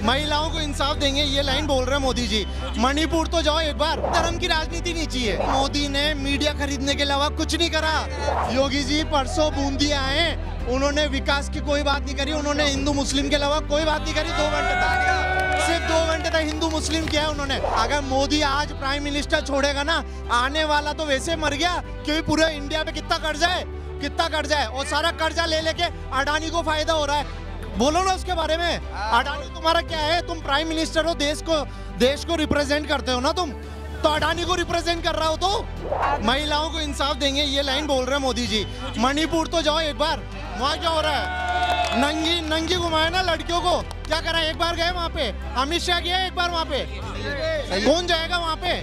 महिलाओं को इंसाफ देंगे, ये लाइन बोल रहे हैं मोदी जी। मणिपुर तो जाओ एक बार, धर्म की राजनीति नहीं चाहिए। मोदी ने मीडिया खरीदने के अलावा कुछ नहीं करा। योगी जी परसों बूंदी आए उन्होंने विकास की कोई बात नहीं करी, उन्होंने हिंदू मुस्लिम के अलावा कोई बात नहीं करी, दो घंटे तक सिर्फ़ दो घंटे तक हिंदू मुस्लिम किया है उन्होंने। अगर मोदी आज प्राइम मिनिस्टर छोड़ेगा ना, आने वाला तो वैसे मर गया, क्योंकि पूरे इंडिया पे कितना कर्जा है, कितना कर्जा है, और सारा कर्जा ले लेके अडानी को फ़ायदा हो रहा है। बोलो ना उसके बारे में। अडानी तुम्हारा क्या है? तुम प्राइम मिनिस्टर हो देश को देश को रिप्रेजेंट करते हो ना तुम? तो अडानी को रिप्रेजेंट कर रहा हो तो? महिलाओं को इंसाफ देंगे ये लाइन बोल रहे हैं मोदी जी। मणिपुर तो जाओ एक बार। वहाँ क्या हो रहा है? नंगी नंगी घुमाए ना लड़कियों को। क्या करा एक बार गए वहाँ पे। अमित शाह गया एक बार वहाँ पे। कौन जाएगा वहाँ पे?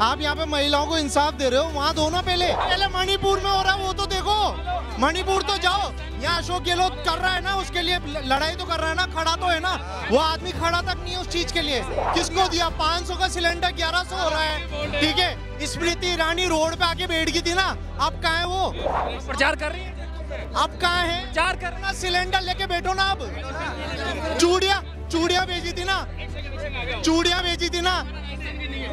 आप यहाँ पे महिलाओं को इंसाफ दे रहे हो वहाँ दो ना पहले। पहले मणिपुर में हो रहा है वो तो देखो। मणिपुर तो जाओ। यहाँ अशोक गहलोत कर रहा है ना उसके लिए लड़ाई तो कर रहा है ना खड़ा तो है ना। वो आदमी खड़ा तक नहीं है उस चीज़ के लिए। किसको दिया? 500 का सिलेंडर 1100 हो रहा है। ठीक है? स्मृति ईरानी रोड पे आके बैठ गई थी ना। अब कहा है वो? प्रचार कर रही है। अब कहा है? प्रचार कर ना सिलेंडर लेके बैठो ना अब। चूड़िया चूड़िया भेजी थी ना। चूड़िया भेजी थी ना।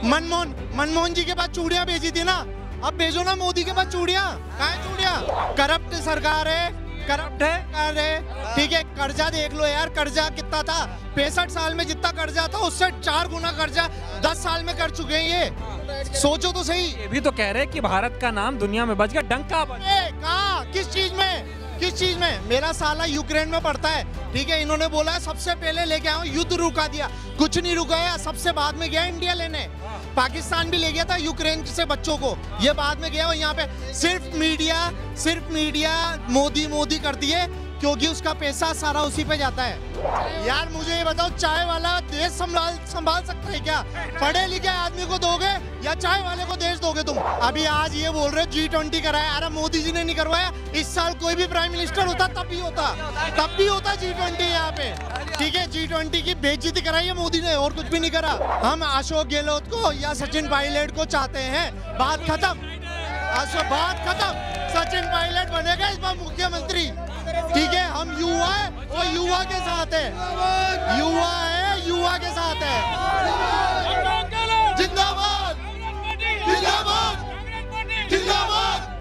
मनमोहन मनमोहन जी के पास चूड़िया भेजी थी ना। अब भेजो ना मोदी के पास चूड़िया। कहा है चूड़िया? करप्ट सरकार है। करप्ट है कर है। ठीक है कर्जा देख लो यार कर्जा कितना था? पैंसठ साल में जितना कर्जा था उससे चार गुना कर्जा दस साल में कर चुके हैं ये। सोचो तो सही। ये भी तो कह रहे हैं कि भारत का नाम दुनिया में बच गया डंका बच कहा? किस चीज़ में? किस चीज़ में? मेरा साला यूक्रेन में पड़ता है। ठीक है इन्होंने बोला सबसे पहले लेके आओ युद्ध रुका दिया। कुछ नहीं रुकाया सबसे बाद में गया इंडिया लेने। पाकिस्तान भी ले गया था यूक्रेन से बच्चों को। ये बाद में गया और यहाँ पे सिर्फ़ मीडिया सिर्फ़ मीडिया मोदी मोदी करती है। क्योंकि उसका पैसा सारा उसी पे जाता है। यार, मुझे ये बताओ, चाय वाला देश संभाल संभाल सकता है क्या? पढ़े लिखे आदमी को दोगे या चाय वाले को देश दोगे तुम? अभी आज ये बोल रहे जी ट्वेंटी कराया। अरे, मोदी जी ने नहीं करवाया। इस साल कोई भी प्राइम मिनिस्टर होता, तब भी होता। तब भी होता जी ट्वेंटी यहाँ पे। ठीक है जी ट्वेंटी की बेइज्जती कराई है मोदी ने, और कुछ भी नहीं करा। हम अशोक गहलोत को या सचिन पायलट को चाहते हैं। बात खत्म। बात खत्म। सचिन पायलट बनेगा इस बार मुख्यमंत्री। ठीक है, हम युवा है और युवा के साथ है। युवा है, युवा के साथ है। जिंदाबाद। जिंदाबाद। जिंदाबाद।